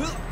Ugh.